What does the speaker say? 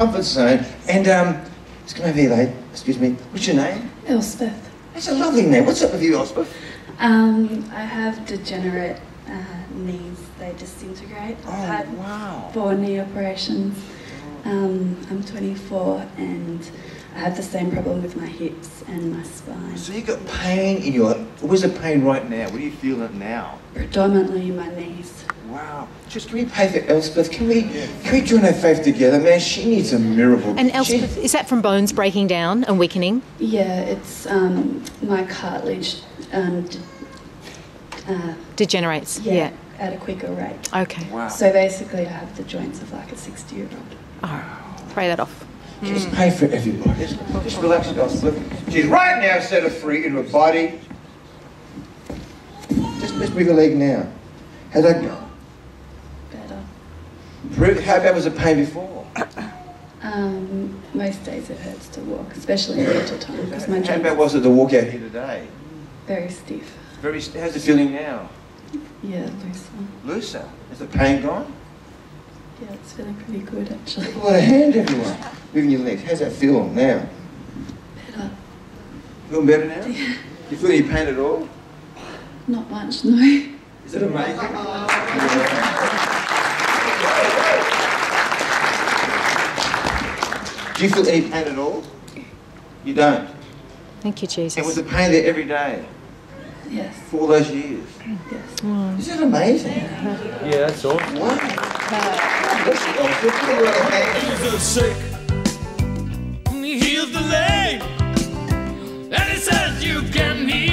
comfort zone. And um, just come over here, lady. Excuse me. What's your name? Elspeth. That's a lovely name. What's up with you, Elspeth? Um, I have degenerate uh, knees. They disintegrate. Oh, I've had wow. four knee operations. Um, I'm 24 and I have the same problem with my hips and my spine. So you've got pain in your. Where's the pain right now? What are you feeling now? Predominantly my. Just can we pray for Elspeth? Can we can we join our faith together, man? She needs a miracle. And She- Elspeth, is that from bones breaking down and weakening? Yeah, it's um, my cartilage um, d- uh, Degenerates. yeah, Yeah. at a quicker rate. Okay. Wow. So basically, I have the joints of like a 60 year old. Oh, pray that off. Just pray for everybody. Just, just relax, Elspeth. She's right now set her free in her body. Just let's move her leg now. How's that go? Better. How bad was the pain before? Um, most days it hurts to walk, especially in the winter time because my How bad was it to walk out here today? very stiff. Very. How's it feeling now? Yeah, loose one. Looser. Is the pain gone? Yeah, it's feeling pretty good actually. Give a hand, everyone. Moving your legs. How's that feel now? Better. Feeling better now? Yeah. You feel any pain at all? Not much, no. Is it amazing? Do you feel any pain at all? You don't. Thank you, Jesus. And was Jesus. the pain there every day Yes, for all those years? yes. Mm. Isn't it amazing? Yeah, that's all. Wow. Listen, Elspeth, give her a hand. heals the sick, he heals the lame, and he says you can heal